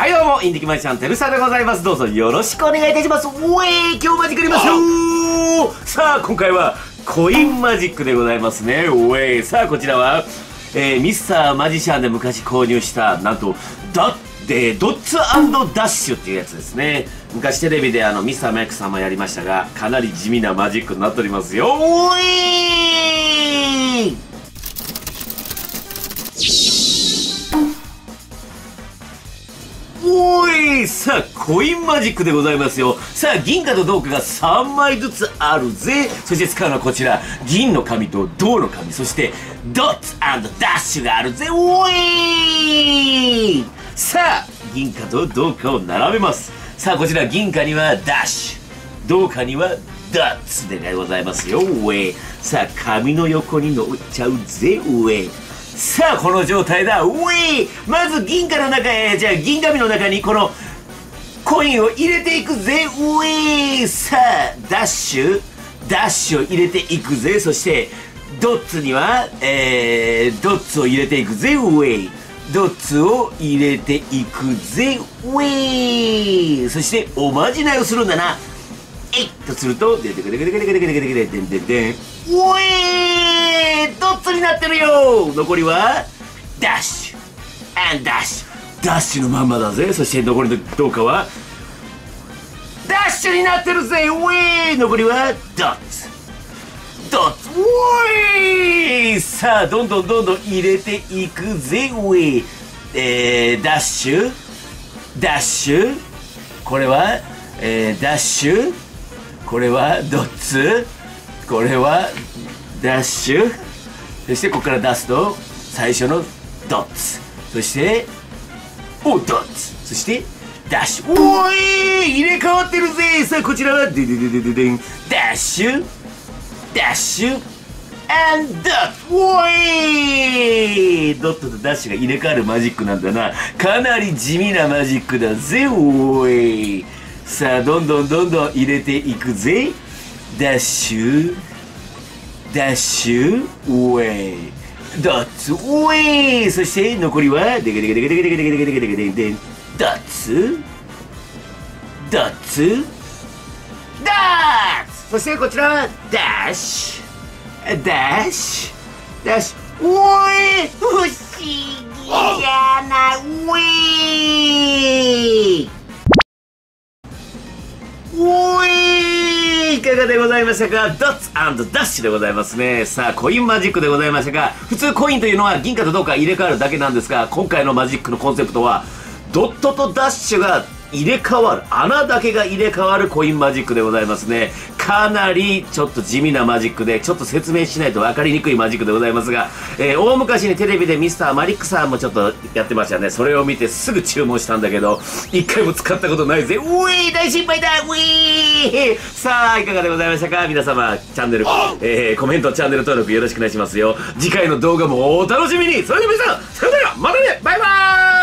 はいどうも、インディキマジシャン、テルサでございます。どうぞよろしくお願いいたします。おえー、今日マジックりますよさあ、今回は、コインマジックでございますね。おえー、さあ、こちらは、えー、ミスターマジシャンで昔購入した、なんと、ダッでドッツダッシュっていうやつですね昔テレビであのミスターマイクさんもやりましたがかなり地味なマジックになっておりますよおいさあ、コインマジックでございますよ。さあ、銀貨と銅貨が3枚ずつあるぜ。そして使うのはこちら、銀の紙と銅の紙、そしてドッツダッシュがあるぜ。おいさあ、銀貨と銅貨を並べます。さあ、こちら銀貨にはダッシュ、銅貨にはダッツでございますよ。上。さあ、紙の横に乗っちゃうぜ。上。さあ、この状態だ。ウィーまず銀貨の中へ、じゃあ銀紙の中にこのコインを入れていくぜ。ウィーさあ、ダッシュ、ダッシュを入れていくぜ。そして、ドッツには、えー、ドッツを入れていくぜ。ウィードッツを入れていくぜ。ウィーそして、おまじないをするんだな。えいとすると、ででででででででででででででウィードッツになってるよ残りは、ダッシュ、アンダッシュ。ダッシュのまんまだぜ。そして残りのどうかは、ダッシュになってるぜ。ウィー残りは、ドッツ。ドッツ。ウィーさあ、どんどんどんどん入れていくぜウィーえー、ダッシュ、ダッシュ？これは、えー、ダッシュ？これはドッツ？これはダッシュ？そしてここから出すと最初の dots。そしてお dots。そしてダッシュ。おい入れ替わってるぜ。さあこちらはデデデデデデンダッシュ。ダッシュ。and dots おい。ドットとダッシュが入れ替わるマジックなんだな。かなり地味なマジックだぜおい。さあどんどんどんどん入れていくぜ。ダッシュ。ダッシュ。ウェイ dots ウェイそして残りはデケデケデケデケデケデケデケデケデケデケデダッツダッツダッツそしてこちらダッシュダッシュダッシュウェイ不思議じゃないウェイおいいかがでございましたか？ドッツダッシュでございますね。さあ、コインマジックでございましたが、普通コインというのは銀貨と銅貨入れ替わるだけなんですが、今回のマジックのコンセプトは、ドットとダッシュが入れ替わる穴だけが入れ替わるコインマジックでございますね。かなりちょっと地味なマジックでちょっと説明しないと分かりにくいマジックでございますが、えー、大昔にテレビでミスターマリックさんもちょっとやってましたね。それを見てすぐ注文したんだけど一回も使ったことないぜ。うい大心配だ。ういさあいかがでございましたか？皆様チャンネル、えー、コメントチャンネル登録よろしくお願いしますよ。次回の動画もお楽しみに。それでは皆さんそれではまたね。バイバーイ。